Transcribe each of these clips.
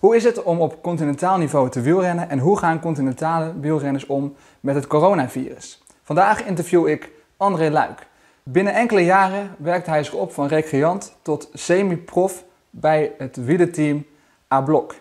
Hoe is het om op continentaal niveau te wielrennen en hoe gaan continentale wielrenners om met het coronavirus? Vandaag interview ik André Luik. Binnen enkele jaren werkte hij zich op van recreant tot semi-prof bij het wielerteam A-Blok.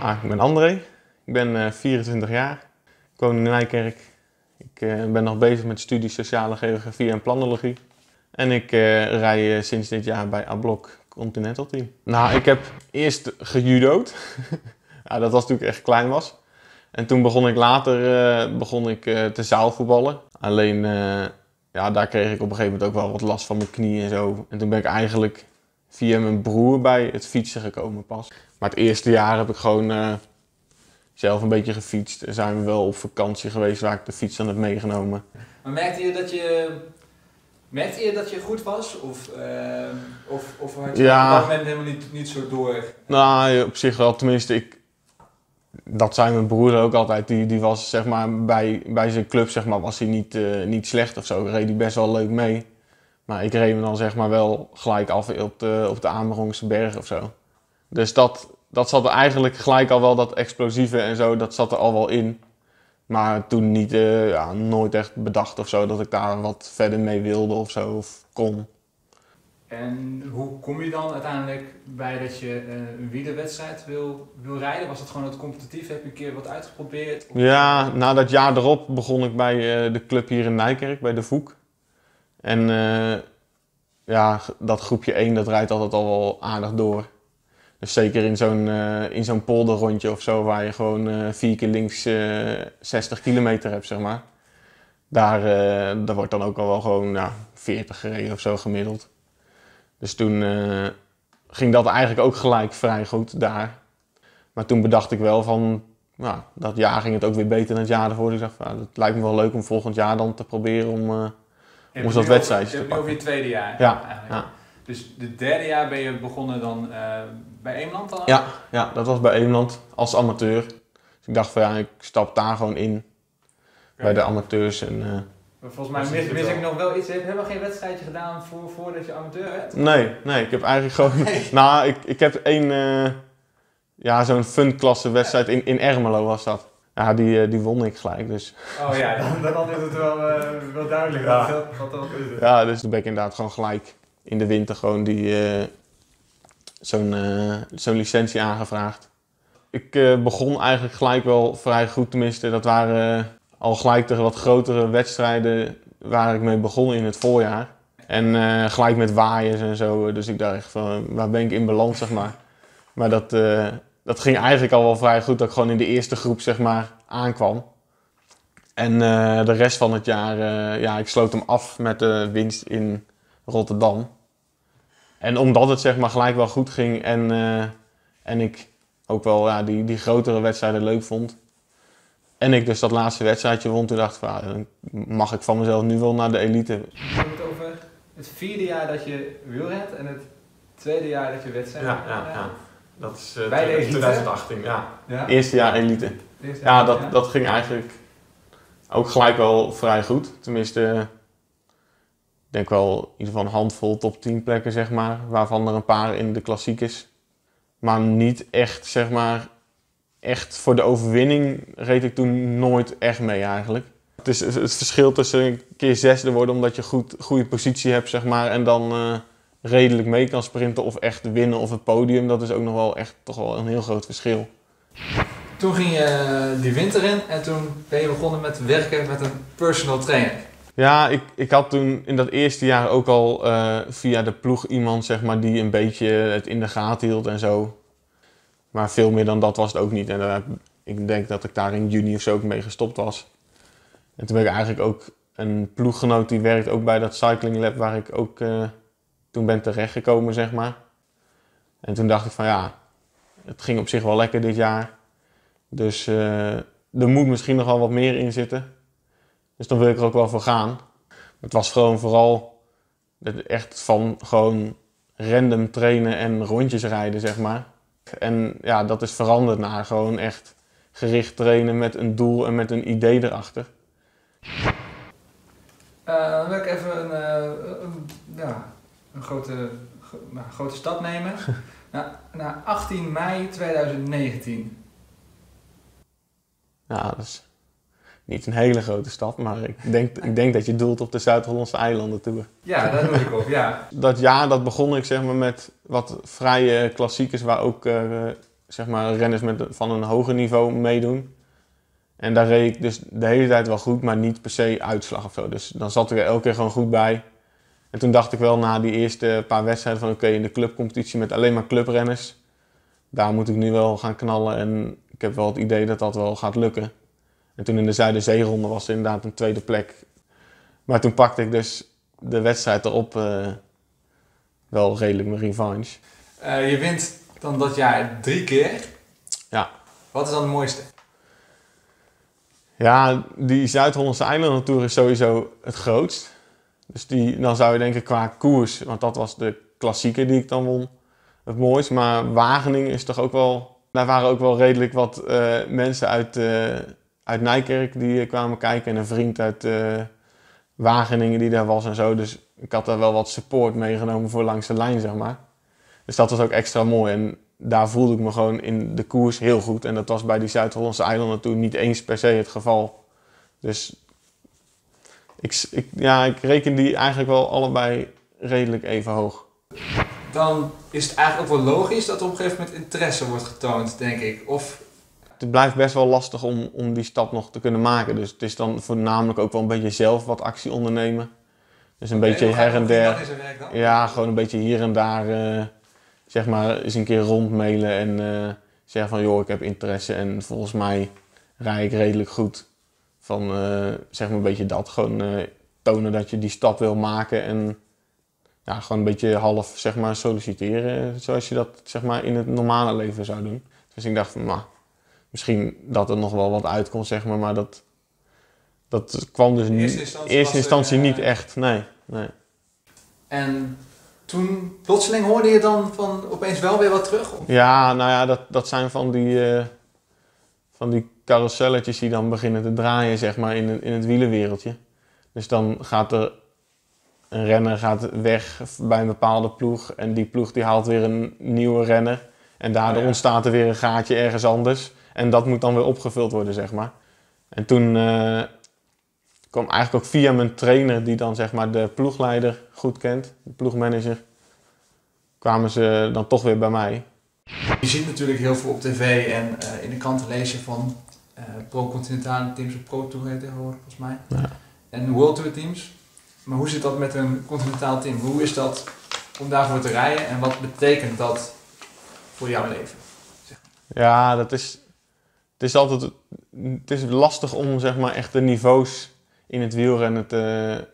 Ah, ik ben André, ik ben uh, 24 jaar, ik in Nijkerk. Ik uh, ben nog bezig met studie sociale geografie en planologie. En ik uh, rij sinds dit jaar bij A-Blok Continental Team. Nou, ik heb eerst gejudo'd. dat was natuurlijk echt klein was. En toen begon ik later begon ik, te zaalvoetballen. Alleen ja, daar kreeg ik op een gegeven moment ook wel wat last van mijn knie en zo. En toen ben ik eigenlijk via mijn broer bij het fietsen gekomen pas. Maar het eerste jaar heb ik gewoon uh, zelf een beetje gefietst. En zijn we wel op vakantie geweest waar ik de fiets aan heb meegenomen. Maar merkte je dat je, merkte je, dat je goed was? Of, uh, of, of had je ja. op dat moment helemaal niet, niet zo door? Nou, op zich wel. Tenminste, ik, dat zei mijn broer ook altijd. Die, die was zeg maar bij, bij zijn club zeg maar, was hij niet, uh, niet slecht of zo. Reed hij best wel leuk mee. Maar ik reed me dan zeg maar wel gelijk af op de, op de Amerongse berg of zo. Dus dat, dat zat er eigenlijk gelijk al wel, dat explosieve en zo, dat zat er al wel in. Maar toen niet, uh, ja, nooit echt bedacht of zo dat ik daar wat verder mee wilde of zo, of kon. En hoe kom je dan uiteindelijk bij dat je uh, een wielerwedstrijd wil, wil rijden? Was het gewoon het competitief? Heb je een keer wat uitgeprobeerd? Ja, na dat jaar erop begon ik bij uh, de club hier in Nijkerk, bij de Voek. En ja, dat groepje 1 dat rijdt altijd al wel aardig door. Dus zeker in zo'n uh, in zo'n polderrondje of zo, waar je gewoon uh, vier keer links 60 kilometer hebt, zeg maar. Daar, daar wordt dan ook al wel gewoon nou, 40 gereden of zo gemiddeld. Dus toen ging dat eigenlijk ook gelijk vrij goed daar. Maar toen bedacht ik wel van, nou, dat jaar ging het ook weer beter dan het jaar ervoor. Dus ik dacht, het lijkt me wel leuk om volgend jaar dan te proberen om Moest dat wedstrijdje te pakken. over je tweede jaar ja, ja. Dus de derde jaar ben je begonnen dan uh, bij Eemland dan? Ja, ja, dat was bij Eemland als amateur. Dus ik dacht van ja, ik stap daar gewoon in. Bij de amateurs en... Uh, Volgens mij mis, mis ik nog wel iets. Je hebt helemaal geen wedstrijdje gedaan voor, voordat je amateur werd? Nee, nee. Ik heb eigenlijk gewoon... nou, ik, ik heb één... Uh, ja, zo'n funklasse wedstrijd in, in Ermelo was dat. Ja, die, eh, die won ik gelijk. Dus. Oh ja, dan, dan is het wel, uh, wel duidelijk ja. dat is. Ja, dus toen ben ik inderdaad gewoon gelijk in de winter gewoon die, uh, zo'n zo'n licentie aangevraagd. Ik begon eigenlijk gelijk wel vrij goed, tenminste. Dat waren al gelijk de wat grotere wedstrijden waar ik mee begon in het voorjaar. En gelijk met waaiers en zo. Dus ik dacht van, waar ben ik in balans, zeg maar. Maar dat, dat ging eigenlijk al wel vrij goed dat ik gewoon in de eerste groep zeg maar aankwam. En de rest van het jaar, ja, ik sloot hem af met de winst in Rotterdam. En omdat het zeg maar gelijk wel goed ging en, uh, en ik ook wel ja, die, die grotere wedstrijden leuk vond. En ik dus dat laatste wedstrijdje won, toen dacht ik van, ja, mag ik van mezelf nu wel naar de elite. Je hebt het over het vierde jaar dat je wielrent en het tweede jaar dat je wedstrijd ja, ja, ja. Dat is uh, Bij 2018, ja. ja. Eerste jaar elite. Eerste jaar, ja, dat, dat ging eigenlijk ook gelijk wel vrij goed. Tenminste, denk wel in ieder geval een handvol top 10 plekken, zeg maar. Waarvan er een paar in de klassiek is. Maar niet echt, zeg maar, echt voor de overwinning reed ik toen nooit echt mee eigenlijk. Het is het verschil tussen een keer zesde worden omdat je goed, goede positie hebt, zeg maar. En dan... Uh, redelijk mee kan sprinten of echt winnen of het podium. Dat is ook nog wel echt toch wel een heel groot verschil. Toen ging je die winter in en toen ben je begonnen met werken met een personal trainer. Ja, ik, ik had toen in dat eerste jaar ook al uh, via de ploeg iemand zeg maar, die een beetje het in de gaten hield en zo. Maar veel meer dan dat was het ook niet. En uh, ik denk dat ik daar in juni of zo ook mee gestopt was. En toen ben ik eigenlijk ook een ploeggenoot die werkt ook bij dat cycling lab waar ik ook uh, toen ben terechtgekomen, zeg maar. En toen dacht ik van ja, het ging op zich wel lekker dit jaar. Dus er moet misschien nog wel wat meer in zitten. Dus dan wil ik er ook wel voor gaan. Het was gewoon vooral echt van gewoon random trainen en rondjes rijden, zeg maar. En ja, dat is veranderd naar gewoon echt gericht trainen met een doel en met een idee erachter. Uh, dan wil ik even een, uh, een ja, een grote, nou, grote stap nemen. Na, na 18 mei 2019. Ja, dat is niet een hele grote stap, maar ik denk, ik denk dat je doelt op de Zuid-Hollandse eilanden toe. Ja, daar doe ik op, ja. Dat jaar dat begon ik zeg maar, met wat vrije klassiekers waar ook uh, zeg maar, renners met, van een hoger niveau meedoen. En daar reed ik dus de hele tijd wel goed, maar niet per se uitslag of zo. Dus dan zat ik er elke keer gewoon goed bij. En toen dacht ik wel na die eerste paar wedstrijden van oké, in de clubcompetitie met alleen maar clubrenners. Daar moet ik nu wel gaan knallen en ik heb wel het idee dat dat wel gaat lukken. En toen in de Zuiderzeeronde was het inderdaad een tweede plek. Maar toen pakte ik dus de wedstrijd erop uh, wel redelijk mijn revanche. Uh, je wint dan dat jaar drie keer. Ja. Wat is dan het mooiste? Ja, die Zuid-Hollandse eilandentour is sowieso het grootst. Dus die, dan zou je denken qua koers, want dat was de klassieke die ik dan won, het mooist. Maar Wageningen is toch ook wel... Daar waren ook wel redelijk wat uh, mensen uit, uh, uit Nijkerk die kwamen kijken. En een vriend uit uh, Wageningen die daar was en zo. Dus ik had daar wel wat support meegenomen voor langs de lijn, zeg maar. Dus dat was ook extra mooi. En daar voelde ik me gewoon in de koers heel goed. En dat was bij die Zuid-Hollandse eilanden toen niet eens per se het geval. Dus ik, ik, ja, ik reken die eigenlijk wel allebei redelijk even hoog. Dan is het eigenlijk ook wel logisch dat er op een gegeven moment interesse wordt getoond, denk ik. Of... Het blijft best wel lastig om, om die stap nog te kunnen maken. Dus het is dan voornamelijk ook wel een beetje zelf wat actie ondernemen. Dus een okay, beetje her en der. Ja, gewoon een beetje hier en daar. Uh, zeg maar eens een keer rondmailen en uh, zeggen van joh, ik heb interesse en volgens mij rij ik redelijk goed. Van uh, zeg maar een beetje dat, gewoon tonen dat je die stap wil maken en ja, gewoon een beetje half zeg maar solliciteren zoals je dat zeg maar in het normale leven zou doen. Dus ik dacht van nou, misschien dat er nog wel wat uitkomt zeg maar, maar dat, dat kwam dus in eerste instantie, eerste instantie niet echt, nee. nee. En toen plotseling hoorde je dan van opeens wel weer wat terug? Of? Ja, nou ja, dat, dat zijn van die, uh, van die carouselletjes die dan beginnen te draaien, zeg maar, in, het, in het wielenwereldje. Dus dan gaat er een renner gaat weg bij een bepaalde ploeg en die ploeg die haalt weer een nieuwe renner. En daardoor oh ja. ontstaat er weer een gaatje ergens anders. En dat moet dan weer opgevuld worden, zeg maar. En toen uh, kwam eigenlijk ook via mijn trainer, die dan zeg maar de ploegleider goed kent, de ploegmanager, kwamen ze dan toch weer bij mij. Je ziet natuurlijk heel veel op tv en uh, in de kranten lees je van uh, pro-continentale teams of pro-tour tegenwoordig volgens mij. Ja. En world tour teams. Maar hoe zit dat met een continentaal team? Hoe is dat om daarvoor te rijden en wat betekent dat voor jouw leven? Ja, dat is, het is altijd het is lastig om zeg maar echt de niveaus in het wielrennen te,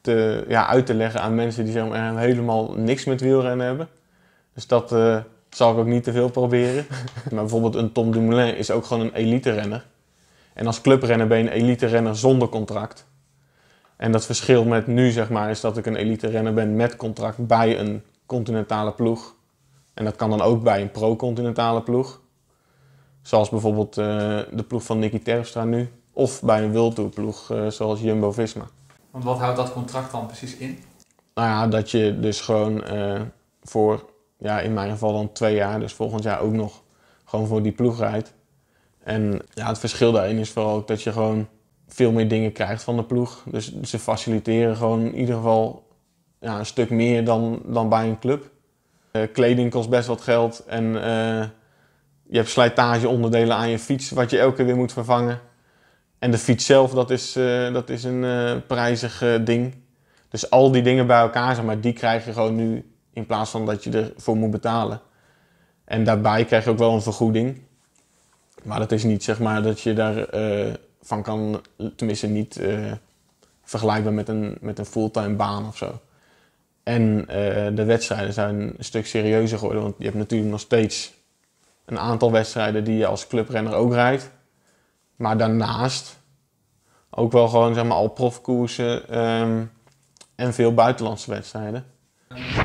te, ja, uit te leggen aan mensen die zeg maar, helemaal niks met wielrennen hebben. Dus dat uh, zal ik ook niet te veel proberen. maar bijvoorbeeld een Tom Dumoulin is ook gewoon een elite renner. En als clubrenner ben je een elite renner zonder contract. En dat verschil met nu zeg maar is dat ik een elite renner ben met contract bij een continentale ploeg. En dat kan dan ook bij een pro-continentale ploeg. Zoals bijvoorbeeld uh, de ploeg van Nicky Terpstra nu. Of bij een World Tour ploeg uh, zoals Jumbo-Visma. Want wat houdt dat contract dan precies in? Nou ja, dat je dus gewoon uh, voor, ja, in mijn geval dan twee jaar, dus volgend jaar ook nog, gewoon voor die ploeg rijdt. En ja, het verschil daarin is vooral ook dat je gewoon veel meer dingen krijgt van de ploeg. Dus ze faciliteren gewoon in ieder geval ja, een stuk meer dan, dan bij een club. Uh, kleding kost best wat geld en uh, je hebt slijtageonderdelen aan je fiets wat je elke keer weer moet vervangen. En de fiets zelf, dat is, uh, dat is een uh, prijzig uh, ding. Dus al die dingen bij elkaar, zeg maar, die krijg je gewoon nu in plaats van dat je ervoor moet betalen. En daarbij krijg je ook wel een vergoeding. Maar dat is niet, zeg maar, dat je daar van kan, tenminste niet vergelijkbaar met een, met een fulltime baan of zo. En de wedstrijden zijn een stuk serieuzer geworden, want je hebt natuurlijk nog steeds een aantal wedstrijden die je als clubrenner ook rijdt. Maar daarnaast ook wel gewoon zeg maar, al profkoersen um, en veel buitenlandse wedstrijden.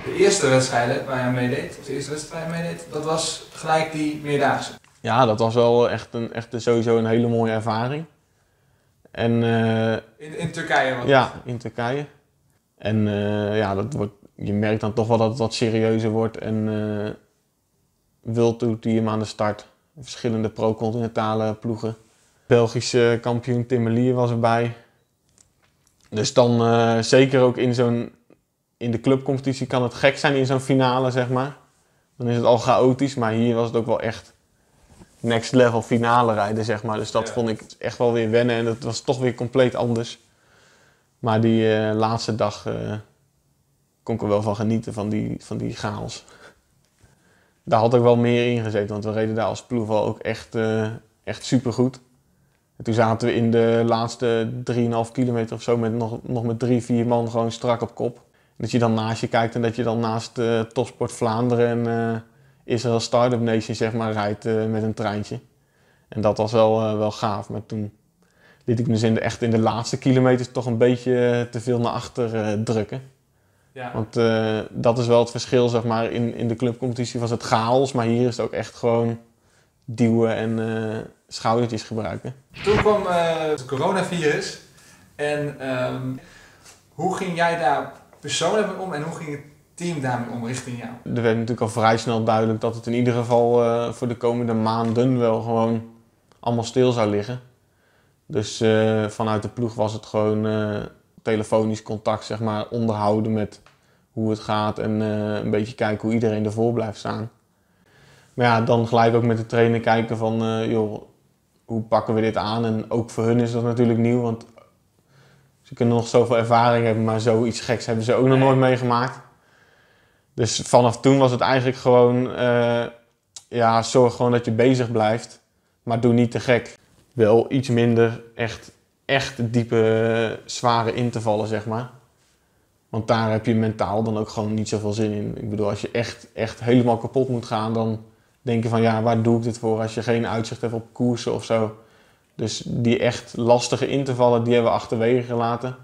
De eerste wedstrijden waar je meedeed, of de eerste wedstrijd waar je meedeed, dat was gelijk die meerdaagse. Ja, dat was wel echt, een, echt sowieso een hele mooie ervaring. En, uh, in, in Turkije? Wat ja, in Turkije. En uh, ja, dat wordt je merkt dan toch wel dat het wat serieuzer wordt. En uh, Wild doet die hem aan de start. Verschillende pro-continentale ploegen. Belgische kampioen Timmerlier was erbij. Dus dan uh, zeker ook in zo'n... In de clubcompetitie kan het gek zijn in zo'n finale, zeg maar. Dan is het al chaotisch, maar hier was het ook wel echt next level finale rijden, zeg maar. Dus dat vond ik echt wel weer wennen en het was toch weer compleet anders. Maar die uh, laatste dag uh, kon ik er wel van genieten, van die, van die chaos. Daar had ik wel meer in gezeten, want we reden daar als ploeg wel ook echt, uh, echt supergoed. En toen zaten we in de laatste 3,5 kilometer of zo met nog, nog met drie, vier man gewoon strak op kop. Dat je dan naast je kijkt en dat je dan naast uh, Topsport Vlaanderen en Israël Startup Nation zeg maar, rijdt uh, met een treintje. En dat was wel, uh, wel gaaf. Maar toen liet ik me dus in echt in de laatste kilometers toch een beetje te veel naar achter uh, drukken. Ja. Want dat is wel het verschil, zeg maar. In, in de clubcompetitie was het chaos, maar hier is het ook echt gewoon duwen en schoudertjes gebruiken. Toen kwam het coronavirus. En um, hoe ging jij daar persoonlijk mee om en hoe ging het team daarmee om richting jou? Er werd natuurlijk al vrij snel duidelijk dat het in ieder geval uh, voor de komende maanden wel gewoon allemaal stil zou liggen. Dus uh, vanuit de ploeg was het gewoon uh, telefonisch contact, zeg maar, onderhouden met hoe het gaat en een beetje kijken hoe iedereen ervoor blijft staan. Maar ja, dan gelijk ook met de trainer kijken van, joh, hoe pakken we dit aan? En ook voor hun is dat natuurlijk nieuw, want ze kunnen nog zoveel ervaring hebben, maar zoiets geks hebben ze ook nog nooit meegemaakt. Dus vanaf toen was het eigenlijk gewoon, uh, ja, zorg gewoon dat je bezig blijft, maar doe niet te gek. Wel iets minder echt, echt diepe, zware intervallen, zeg maar. Want daar heb je mentaal dan ook gewoon niet zoveel zin in. Ik bedoel, als je echt, echt helemaal kapot moet gaan, dan denk je van ja, waar doe ik dit voor als je geen uitzicht hebt op koersen of zo. Dus die echt lastige intervallen, die hebben we achterwege gelaten.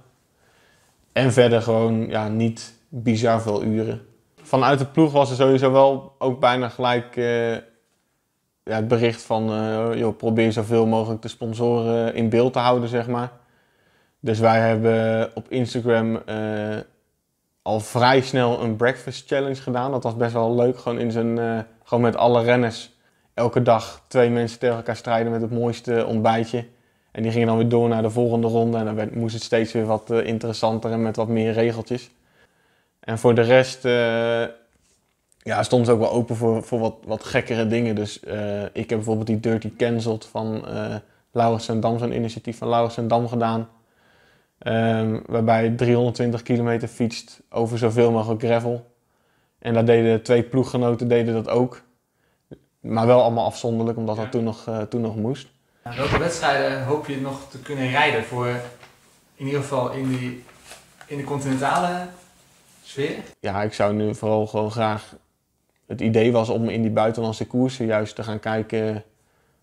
En verder gewoon ja, niet bizar veel uren vanuit de ploeg was er sowieso wel ook bijna gelijk uh, ja, het bericht van uh, joh, probeer zoveel mogelijk de sponsoren in beeld te houden, zeg maar. Dus wij hebben op Instagram uh, al vrij snel een breakfast challenge gedaan. Dat was best wel leuk, gewoon in zijn, gewoon met alle renners. Elke dag twee mensen tegen elkaar strijden met het mooiste ontbijtje. En die gingen dan weer door naar de volgende ronde. En dan moest het steeds weer wat interessanter en met wat meer regeltjes. En voor de rest uh, ja, stond ze ook wel open voor, voor wat, wat gekkere dingen. Dus ik heb bijvoorbeeld die Dirty Cancelled van Laurens en Dam, zo'n initiatief van Laurens en Dam gedaan. Um, waarbij 320 kilometer fietst over zoveel mogelijk gravel. En daar deden twee ploeggenoten deden dat ook. Maar wel allemaal afzonderlijk, omdat ja. dat toen nog, uh, toen nog moest. welke wedstrijden hoop je nog te kunnen rijden voor in ieder geval in, die, in de continentale sfeer? Ja, ik zou nu vooral gewoon graag. Het idee was om in die buitenlandse koersen juist te gaan kijken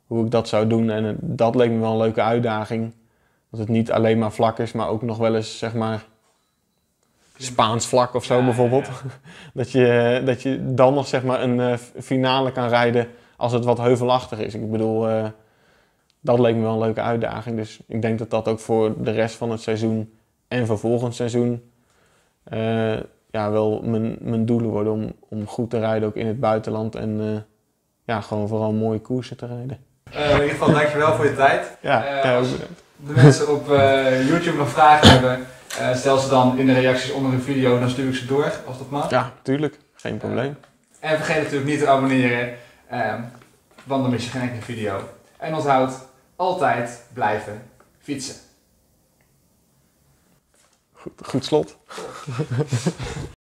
hoe ik dat zou doen. En dat leek me wel een leuke uitdaging. Dat het niet alleen maar vlak is, maar ook nog wel eens zeg maar Spaans vlak of zo ja, bijvoorbeeld. Ja, ja. Dat, je, dat je dan nog zeg maar een uh, finale kan rijden als het wat heuvelachtig is. Ik bedoel, uh, dat leek me wel een leuke uitdaging. Dus ik denk dat dat ook voor de rest van het seizoen en voor volgend seizoen uh, ja, wel mijn, mijn doelen worden om, om goed te rijden ook in het buitenland en uh, ja, gewoon vooral mooie koersen te rijden. Uh, in ieder geval dankjewel voor je tijd. Ja, uh, als de mensen op YouTube nog vragen hebben, stel ze dan in de reacties onder de video, dan stuur ik ze door als dat mag. Ja, tuurlijk. Geen probleem. en vergeet natuurlijk niet te abonneren, want dan mis je geen enkele video. En onthoud, altijd blijven fietsen. Goed, goed slot.